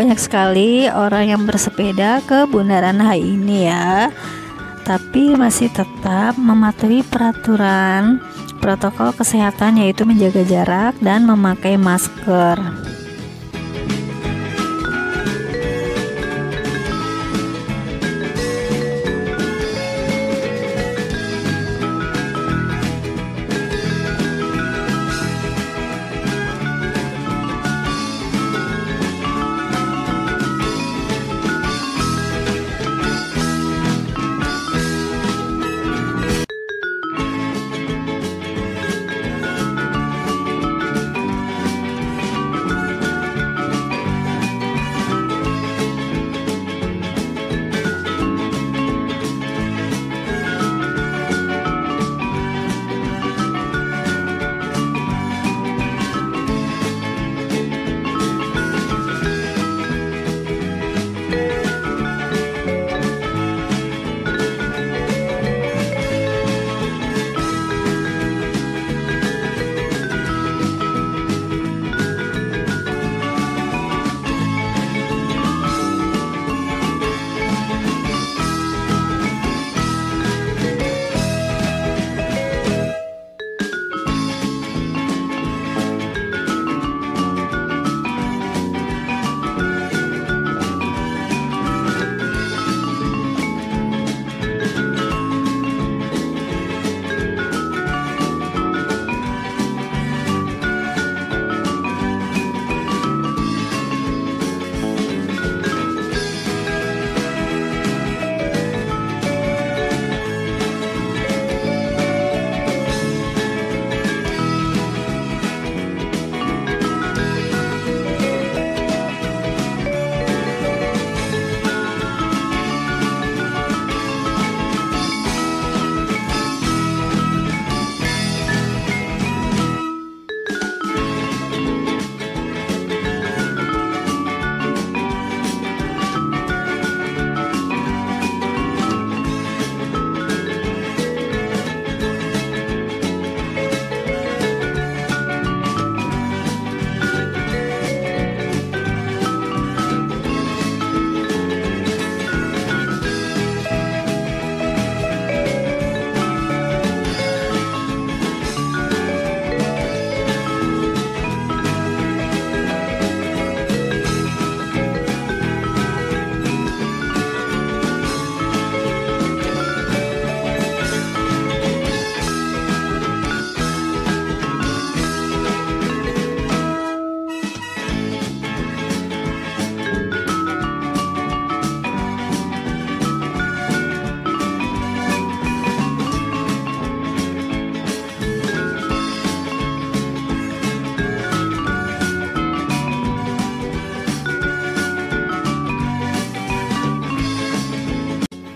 banyak sekali orang yang bersepeda ke Bundaran HI ini ya tapi masih tetap mematuhi peraturan protokol kesehatan yaitu menjaga jarak dan memakai masker.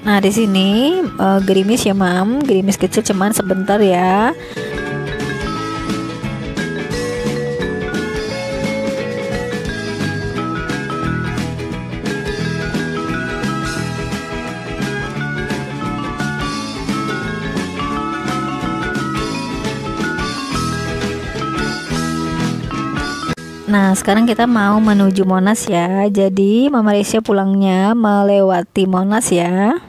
Nah, di sini uh, gerimis ya, Mam. Gerimis kecil cuman sebentar ya. Nah, sekarang kita mau menuju Monas ya. Jadi, Mama Risha pulangnya melewati Monas ya.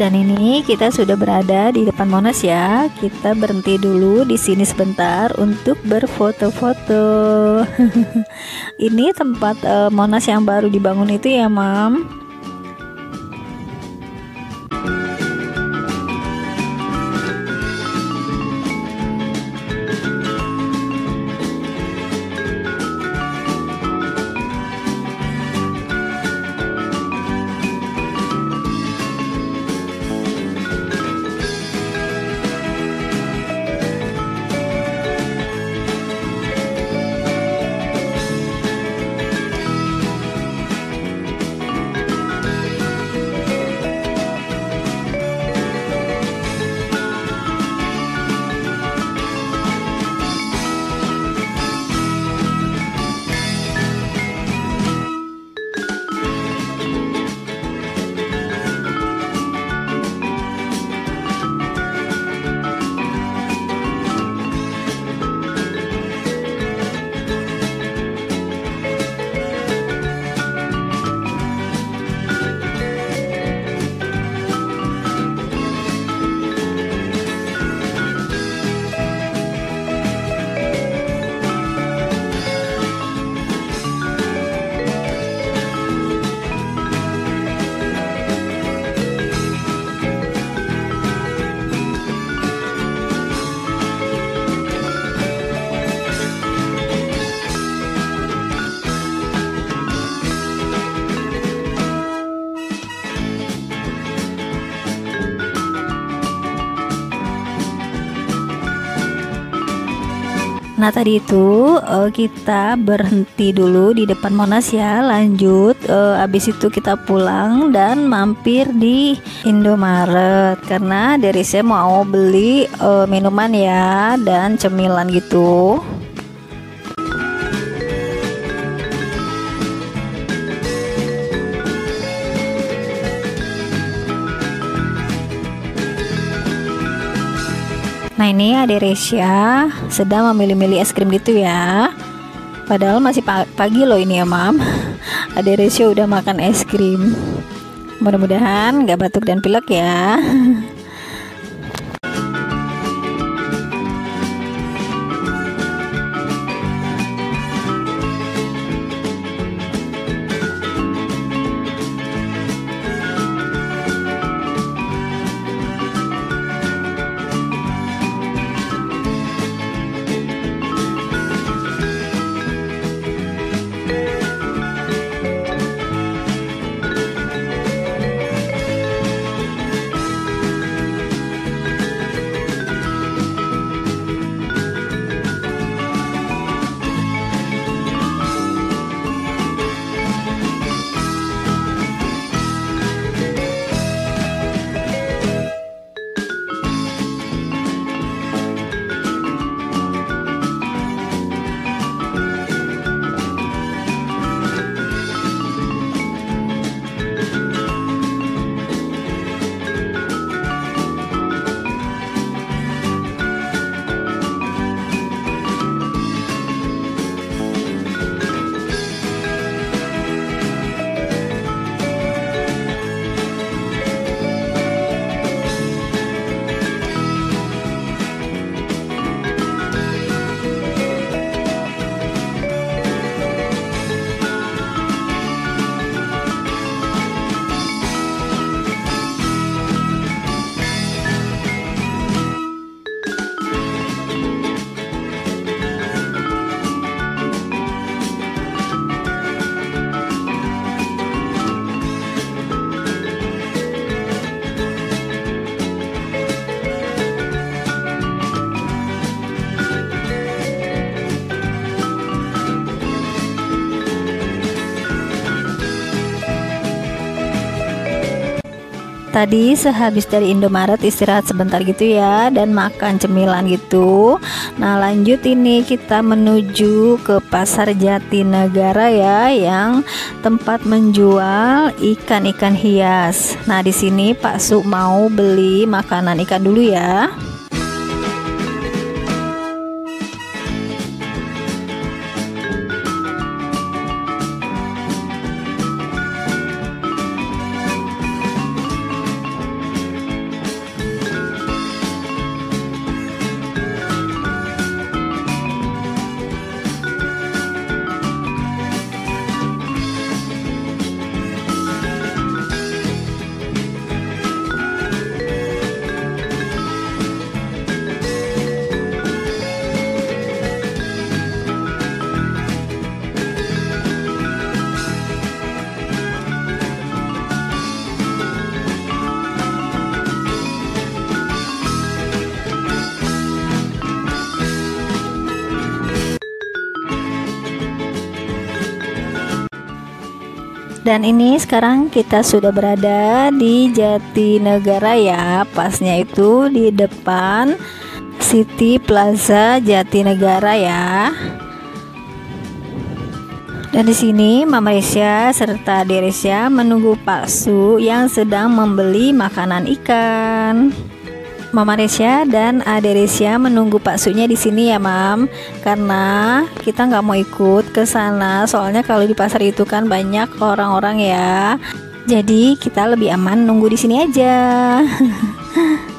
Dan ini kita sudah berada di depan Monas ya. Kita berhenti dulu di sini sebentar untuk berfoto-foto. ini tempat uh, Monas yang baru dibangun itu ya, Mam. Nah tadi itu uh, kita berhenti dulu di depan Monas ya. Lanjut uh, abis itu kita pulang dan mampir di Indomaret. Karena dari saya mau beli uh, minuman ya dan cemilan gitu Nah ini ada Resya sedang memilih-milih es krim gitu ya. Padahal masih pagi loh ini ya mam. Ada Resya udah makan es krim. Mudah-mudahan gak batuk dan pilek ya tadi sehabis dari Indomaret istirahat sebentar gitu ya dan makan cemilan gitu. Nah lanjut ini kita menuju ke pasar Jatinegara ya yang tempat menjual ikan-ikan hias. Nah di sini Pak Su mau beli makanan ikan dulu ya Dan ini sekarang kita sudah berada di Jatinegara ya. Pasnya itu di depan City Plaza Jatinegara ya. Dan di sini Mama Risya serta Deresya menunggu Pak Su yang sedang membeli makanan ikan. Mama Resya dan Ade Resya menunggu Pak Sunya di sini ya, Mam. Karena kita nggak mau ikut ke sana, soalnya kalau di pasar itu kan banyak orang-orang ya. Jadi kita lebih aman nunggu di sini aja.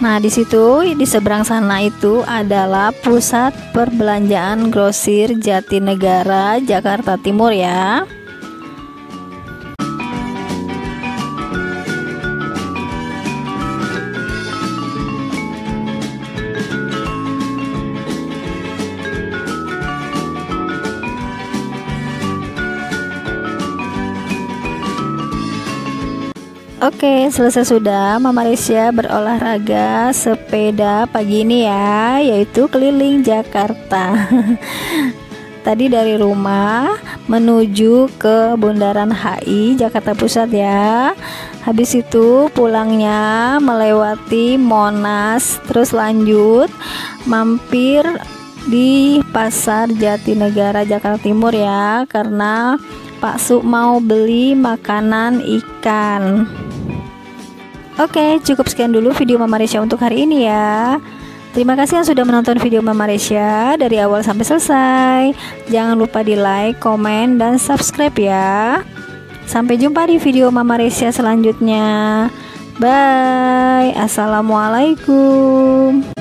Nah, di situ di seberang sana itu adalah pusat perbelanjaan grosir Jatinegara, Jakarta Timur ya. Oke, selesai sudah Mama Resya berolahraga sepeda pagi ini ya, yaitu keliling Jakarta. Tadi dari rumah menuju ke Bundaran HI Jakarta Pusat ya. Habis itu pulangnya melewati Monas, terus lanjut mampir di Pasar Jatinegara Jakarta Timur ya, karena Pak Su mau beli makanan ikan. Oke, cukup sekian dulu video Mama Resya untuk hari ini ya. Terima kasih yang sudah menonton video Mama Resya dari awal sampai selesai. Jangan lupa di like, komen, dan subscribe ya. Sampai jumpa di video Mama Resya selanjutnya. Bye. Assalamualaikum.